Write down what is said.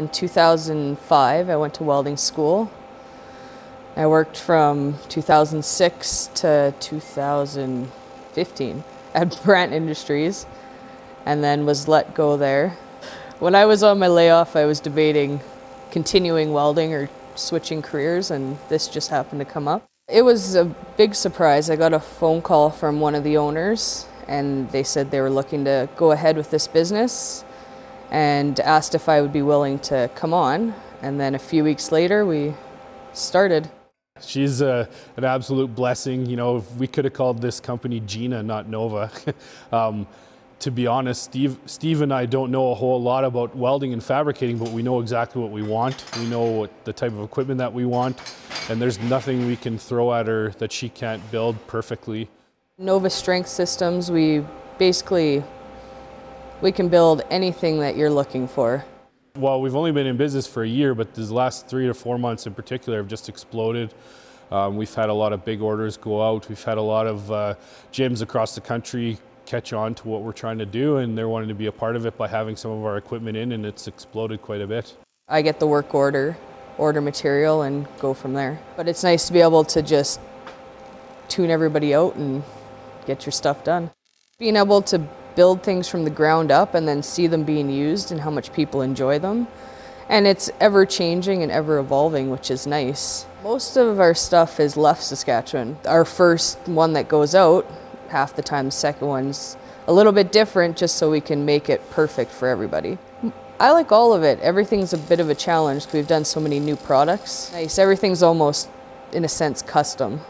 In 2005, I went to welding school. I worked from 2006 to 2015 at Brandt Industries and then was let go there. When I was on my layoff, I was debating continuing welding or switching careers, and this just happened to come up. It was a big surprise. I got a phone call from one of the owners, and they said they were looking to go ahead with this business and asked if I would be willing to come on. And then a few weeks later, we started. She's a, an absolute blessing. You know, we could have called this company Gina, not Nova. um, to be honest, Steve, Steve and I don't know a whole lot about welding and fabricating, but we know exactly what we want. We know what the type of equipment that we want, and there's nothing we can throw at her that she can't build perfectly. Nova Strength Systems, we basically we can build anything that you're looking for. Well, we've only been in business for a year, but these last three to four months in particular have just exploded. Um, we've had a lot of big orders go out. We've had a lot of uh, gyms across the country catch on to what we're trying to do, and they're wanting to be a part of it by having some of our equipment in, and it's exploded quite a bit. I get the work order, order material, and go from there. But it's nice to be able to just tune everybody out and get your stuff done. Being able to build things from the ground up and then see them being used and how much people enjoy them. And it's ever changing and ever evolving, which is nice. Most of our stuff is left Saskatchewan. Our first one that goes out, half the time the second one's a little bit different just so we can make it perfect for everybody. I like all of it. Everything's a bit of a challenge. because We've done so many new products. Nice. Everything's almost, in a sense, custom.